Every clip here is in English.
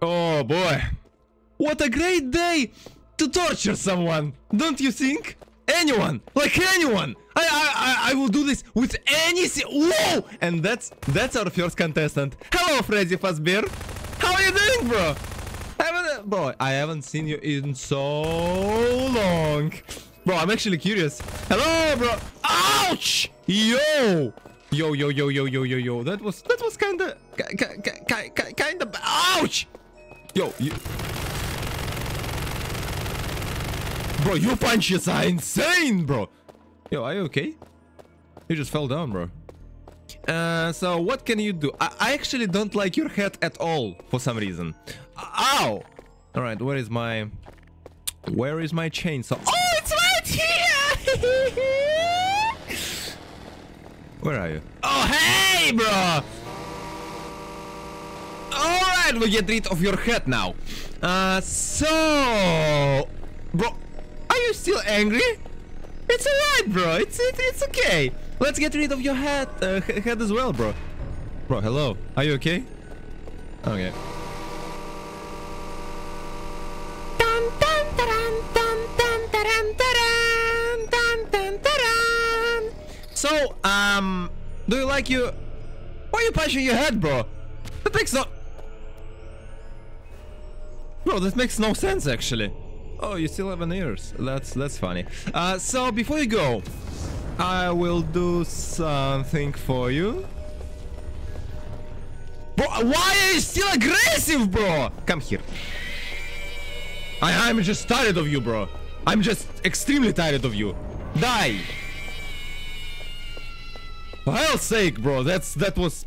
Oh boy. What a great day to torture someone, don't you think? Anyone, like anyone. I I I, will do this with any Whoa! And that's that's our first contestant. Hello, Freddy Fazbear. How are you doing, bro? Haven't, bro, I haven't seen you in so long. Bro, I'm actually curious. Hello, bro. Ouch! Yo! Yo, yo, yo, yo, yo, yo, yo. That was that was kinda kinda kinda ouch! Yo, you Bro, your punches are insane, bro. Yo, are you okay? You just fell down, bro. Uh, so what can you do? I, I actually don't like your head at all for some reason. Ow! All right, where is my... Where is my chainsaw? Oh, it's right here! where are you? Oh, hey, bro! All right, we get rid of your head now. Uh, so... Bro, are you still angry? It's alright, bro. It's it, it's okay. Let's get rid of your head uh, head as well, bro. Bro, hello. Are you okay? Okay. Dun, dun, dun, dun, dun, dun, dun, So, um, do you like you? Why are you punching your head, bro? That makes no. Bro, that makes no sense actually. Oh, you still have an ears. That's that's funny. Uh, so before you go, I will do something for you. Bro, why are you still aggressive, bro? Come here. I I'm just tired of you, bro. I'm just extremely tired of you. Die. For hell's sake, bro. That's that was.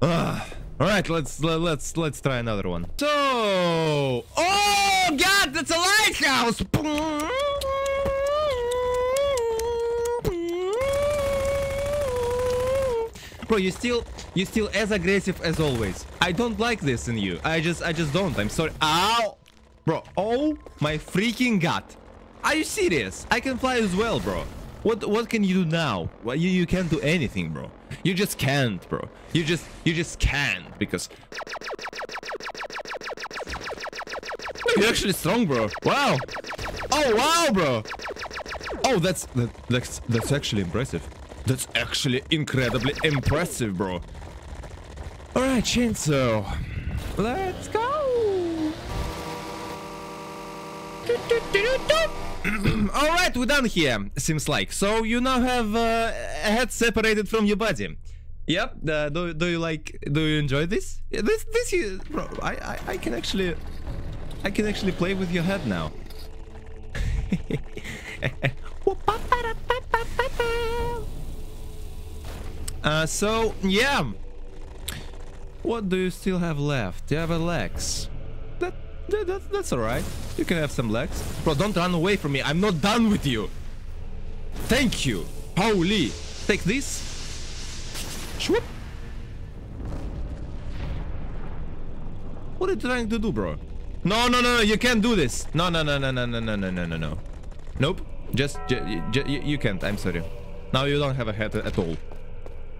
All right, let's let's let's try another one. So, oh god, that's a lighthouse. Bro, you still you still as aggressive as always. I don't like this in you. I just I just don't. I'm sorry. Ow, bro. Oh my freaking god. Are you serious? I can fly as well, bro. What what can you do now? Well, you you can't do anything, bro. You just can't, bro. You just you just can't because you're actually strong, bro. Wow. Oh wow, bro. Oh, that's that, that's that's actually impressive. That's actually incredibly impressive, bro. All right, chainsaw. Let's go. All right, we're done here. Seems like. So you now have uh, a head separated from your body. Yep. Uh, do do you like? Do you enjoy this? This this is, bro. I, I I can actually, I can actually play with your head now. uh, so yeah. What do you still have left? You have a legs. That, that, that that's alright. You can have some legs. Bro, don't run away from me. I'm not done with you. Thank you. Holy. Take this. Swoop. What are you trying to do, bro? No, no, no, no. You can't do this. No, no, no, no, no, no, no, no, no, no, no. Nope. Just, ju- ju- you, can't. I'm sorry. Now you don't have a head at all.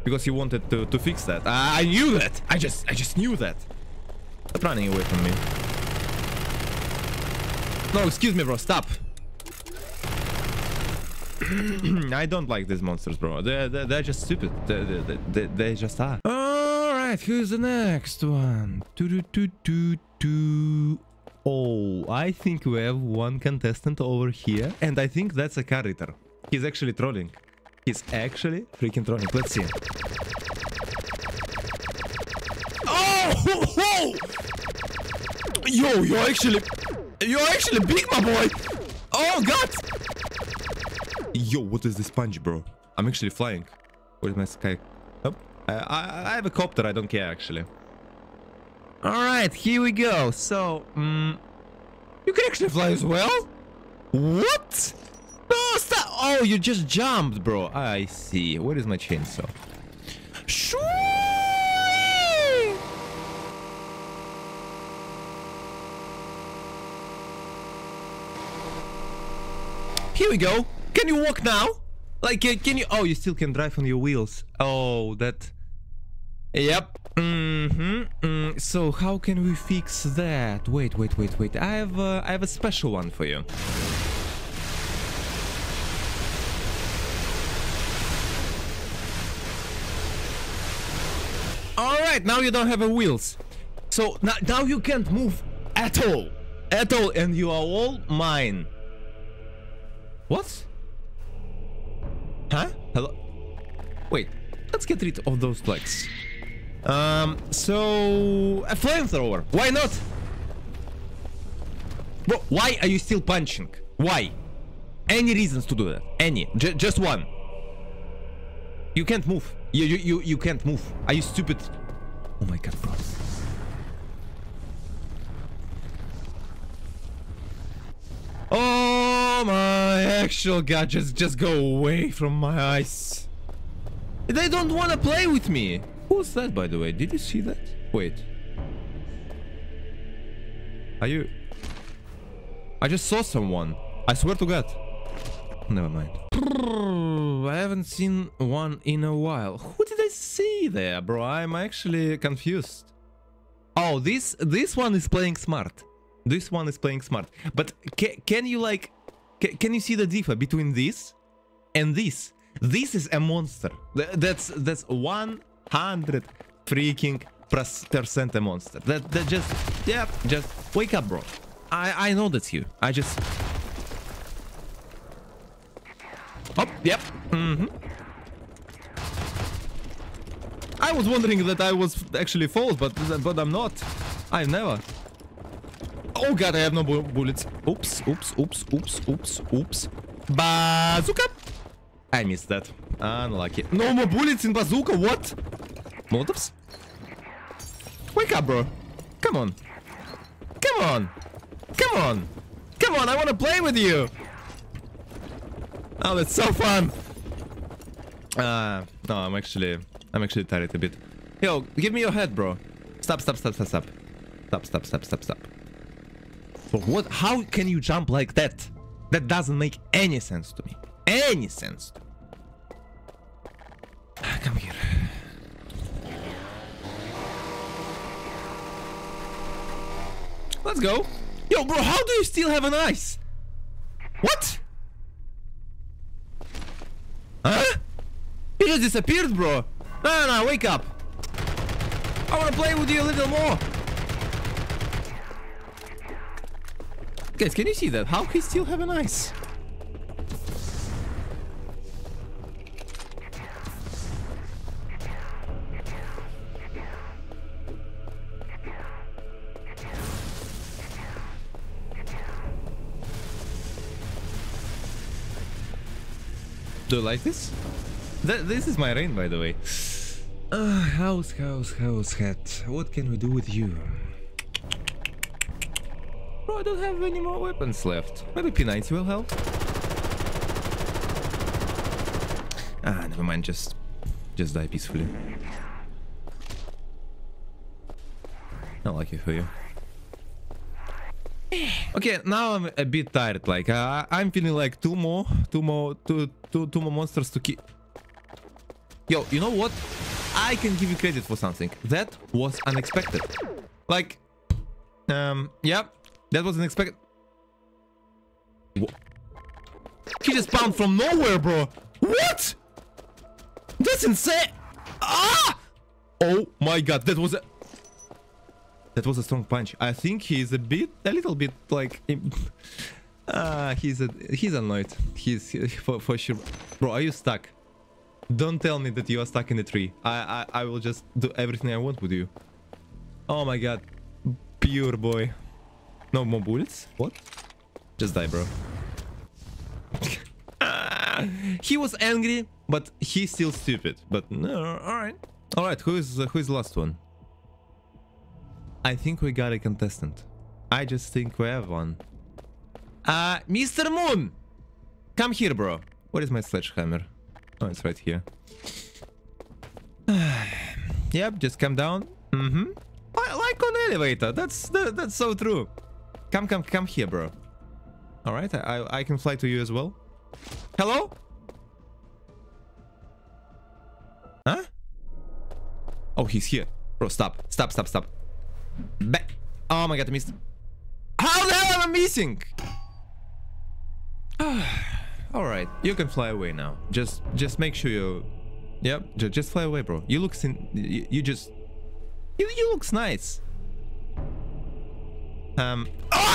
Because you wanted to, to fix that. I, I knew that. I just, I just knew that. Stop running away from me. No, excuse me, bro. Stop. I don't like these monsters, bro. They're, they're, they're just stupid. They, they, they, they just are. Alright, who's the next one? Do, do, do, do, do. Oh, I think we have one contestant over here. And I think that's a character. He's actually trolling. He's actually freaking trolling. Let's see. Oh! Yo, you're actually... You're actually big, my boy! Oh, God! Yo, what is this punch, bro? I'm actually flying. Where's my sky? Oh, I, I, I have a copter. I don't care, actually. All right, here we go. So, um, you can actually fly as well? What? No, stop. Oh, you just jumped, bro. I see. Where is my chainsaw? Shoo! Here we go. Can you walk now? Like, can you? Oh, you still can drive on your wheels. Oh, that. Yep. Mm, Mm-hmm. Mm, so how can we fix that? Wait, wait, wait, wait. I have uh, I have a special one for you. All right, now you don't have a wheels. So now, now you can't move at all. At all and you are all mine. What? Huh? Hello? Wait, let's get rid of those legs. Um, so... A flamethrower, why not? Bro, why are you still punching? Why? Any reasons to do that? Any? J just one. You can't move. You, you, you, you can't move. Are you stupid? Oh my god, bro. Oh my actual god, just, just go away from my eyes. They don't want to play with me. Who's that, by the way? Did you see that? Wait. Are you... I just saw someone. I swear to god. Never mind. I haven't seen one in a while. Who did I see there, bro? I'm actually confused. Oh, this this one is playing smart. This one is playing smart. But ca can you like... Ca can you see the difference between this and this? This is a monster. Th that's that's 100 freaking percent a monster. That that just yeah, just wake up, bro. I I know that's you. I just Oh, yep. Mm-hmm. I was wondering that I was actually false, but but I'm not. I never. Oh god, I have no bu bullets. Oops, oops, oops, oops, oops, oops. Bazooka! I missed that. Unlucky. No more bullets in bazooka, what? Molotovs? Wake up, bro. Come on. Come on. Come on. Come on, I want to play with you. Oh, that's so fun. Uh, no, I'm actually, I'm actually tired a bit. Yo, give me your head, bro. Stop, stop, stop, stop, stop. Stop, stop, stop, stop, stop. What, how can you jump like that? That doesn't make any sense to me. Any sense. Ah, come here. Let's go. Yo, bro, how do you still have an ice? What? Huh? You just disappeared, bro. No, no, wake up. I want to play with you a little more. Guys, can you see that? How can he still have an ice? Do you like this? Th this is my rain, by the way. Uh, house, house, house, hat. What can we do with you? Bro, I don't have any more weapons left. Maybe P90 will help. Ah, never mind. Just, just die peacefully. Not lucky for you. Okay, now I'm a bit tired. Like uh, I'm feeling like two more, two more, two, two, two more monsters to kill. Yo, you know what? I can give you credit for something. That was unexpected. Like, um, yeah, that was unexpected. Wha he just spawned from nowhere, bro. What? That's insane. Ah! Oh my god, that was a... That was a strong punch. I think he's a bit, a little bit like, ah, he's a, he's annoyed. He's for, for sure. Bro, are you stuck? Don't tell me that you are stuck in the tree. I, I, I will just do everything I want with you. Oh my god, pure boy. No more bullets. What? Just die, bro. he was angry, but he's still stupid. But no, all right, all right. Who is uh, who is the last one? I think we got a contestant. I just think we have one. Uh, Mr. Moon! Come here, bro. Where is my sledgehammer? Oh, it's right here. yep, just come down. Mm-hmm. Like on elevator. That's that, that's so true. Come, come, come here, bro. All right, I, I can fly to you as well. Hello? Huh? Oh, he's here. Bro, stop. Stop, stop, stop. Ba- oh my god, I missed. How the hell am I missing? Alright, you can fly away now. Just just make sure you... Yep, ju- just fly away, bro. You look sin... You, you just... You, you looks nice. Um. Oh!